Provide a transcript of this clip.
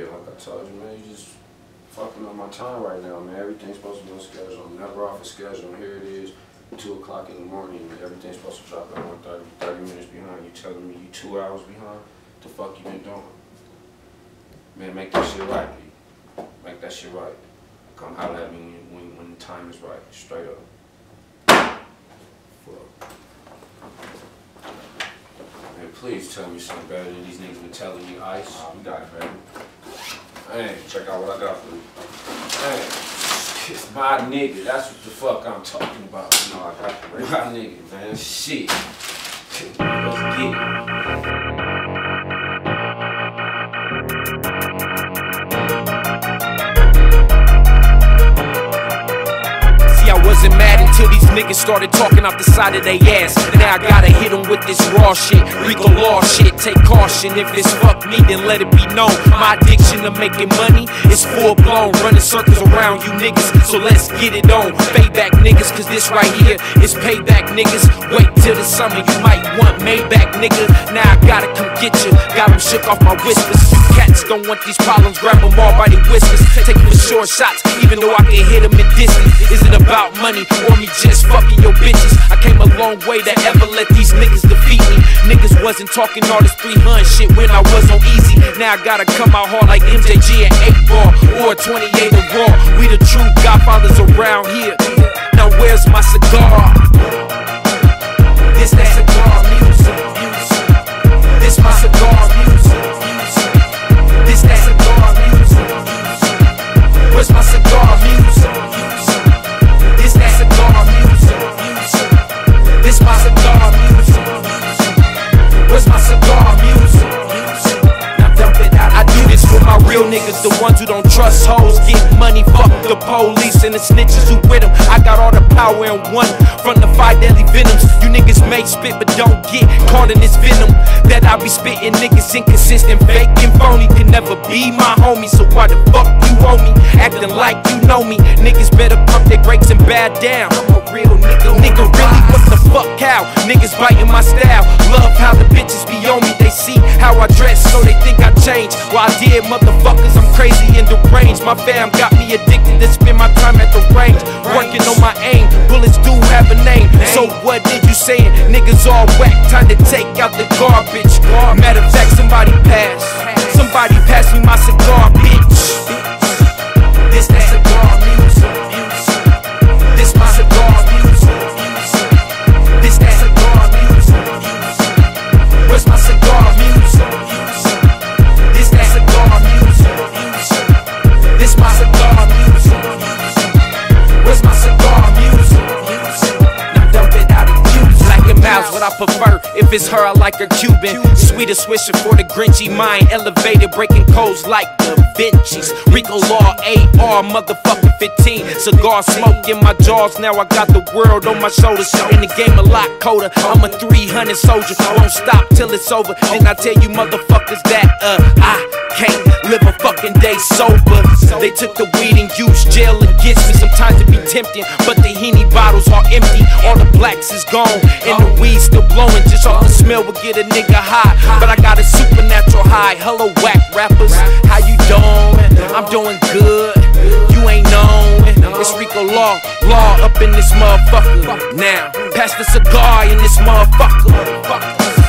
Yeah, like I told you, man, you just fucking up my time right now, man. Everything's supposed to be on schedule. I'm never off a schedule. Here it is, 2 o'clock in the morning. and Everything's supposed to drop at 1.30, 30 30 minutes behind. You telling me you two hours behind? The fuck you been doing? Man, make that shit right, B. Make that shit right. Come holler at me when, when, when the time is right. Straight up. Man, please tell me something better than these niggas been telling you, Ice. You got it, baby. Hey, check out what I got for you. Hey, it's my nigga. That's what the fuck I'm talking about. You know, I got. My nigga, man. Shit. Let's get it. Until these niggas started talking off the side of their ass. Now I gotta hit them with this raw shit, Rico law shit. Take caution, if it's fuck me, then let it be known. My addiction to making money is full blown, running circles around you niggas. So let's get it on. Payback niggas, cause this right here is payback niggas. Wait till the summer, you might want Maybach nigga. Now I gotta come get you. Got them shook off my whispers. You cats don't want these problems, grab them all by the whiskers. Take them short shots, even though I can hit them in distance. Is it about money or me just fucking your bitches? I came a long way to ever let these niggas defeat me. Niggas wasn't talking all this 300 shit when I was on easy. Now I gotta come out hard like MJG at 8 ball or 28 of raw. We the true godfathers around here. Now where's my cigar? The ones who don't trust hoes. Get money, fuck the police and the snitches who with them. I got all the power in one from the five deadly venoms. You niggas may spit, but don't get caught in this venom that I be spitting. Niggas inconsistent, fake and phony can never be my homie. So why the fuck you owe me? Acting like you know me. Niggas better pump their brakes and bow down. Real nigga. Nigga, really? What the fuck? How? Niggas biting my style. Love how the bitches be on me. They see how I dress, so they think I changed. Well, I did, motherfuckers. I'm crazy and deranged. My fam got me addicted to spend my time at the range. Working on my aim. Bullets do have a name. So what did you saying? Niggas all whack. Time to take out the garbage. Matter of fact, somebody If it's her, I like her Cuban. Sweeter swisher for the grinchy mind. Elevated, breaking codes like da Vinci's. Rico Law, AR, motherfucking 15. Cigar smoke in my jaws. Now I got the world on my shoulders. In the game a lot colder. I'm a 300 soldier. Won't stop till it's over. And I tell you motherfuckers that uh I can't live a fucking day sober. They took the weed and used jail against me. Sometimes it be tempting, but the henny bottles are empty. All the blacks is gone, and the weed still blowing. Just off the smell will get a nigga high. But I got a supernatural high. Hello, whack rappers. How you doing? I'm doing good. You ain't known. It's Rico Law, law up in this motherfucker. Now, pass the cigar in this motherfucker.